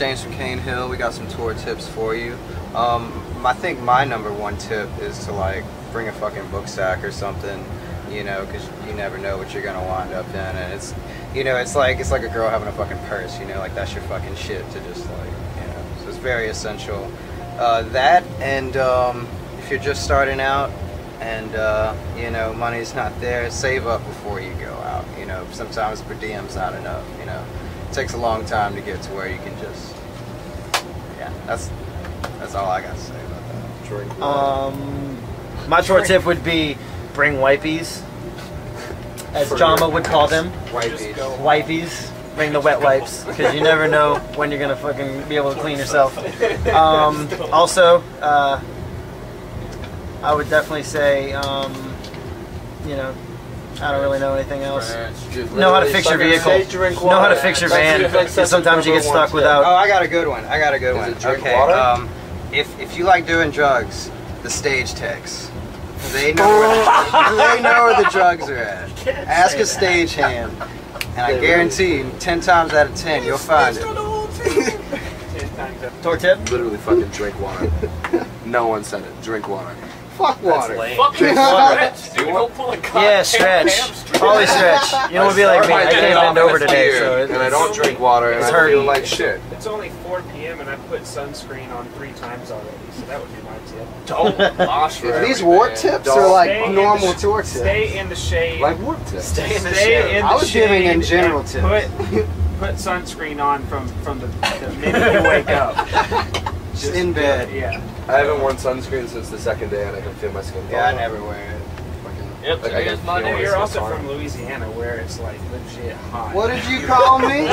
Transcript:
James from Cane Hill. We got some tour tips for you. Um, I think my number one tip is to like bring a fucking book sack or something, you know, because you never know what you're gonna wind up in, and it's, you know, it's like it's like a girl having a fucking purse, you know, like that's your fucking shit to just like, you know, so it's very essential. Uh, that and um, if you're just starting out and uh, you know money's not there, save up before you go out. You know, sometimes per diem's not enough. You know, it takes a long time to get to where you can just, yeah, that's that's all I got to say about that. Drink water. Um, my short tip would be bring wipies, as For Jama would call them. White Just beach. go. Wipies. Bring the wet wipes because you never know when you're gonna fucking be able to clean yourself. Um, also, uh, I would definitely say, um, you know, I don't really know anything else. Know how to fix your vehicle. Know how to fix your van. that's- Because that's sometimes you get stuck without. Oh, I got a good one. I got a good one. okay. Um, if if you like doing drugs, the stage techs. They know where the, they know where the drugs are at. Ask a stagehand, and I They guarantee ten times out of ten you'll find it. Ten times up. Tour tip? Literally fucking drink water. no one said it. Drink water. Fuck water. Fucking stretch, dude. Don't pull a Yeah, stretch. hamstring. Always stretch. You don't want to be like me. I can't off bend over today, skier, so and I don't drink water, and it's I feel hurting. like shit. It's only 4 p.m. and I put sunscreen on three times already, so that would be my tip. Don't wash for Are these everything. war tips or Don't- like Stay normal the- tour tips? Stay in the shade. like war tips? Stay in the shade. in I the was giving in general and tips. Put, put sunscreen on from, from the, the minute you wake up. Just in bed. Yeah. I haven't worn sunscreen since the second day, and I can feel my skin. Yeah, I never wear it. Yep, Like, I today's my feel day. it. You're also from Louisiana where it's like legit hot. What did you call me?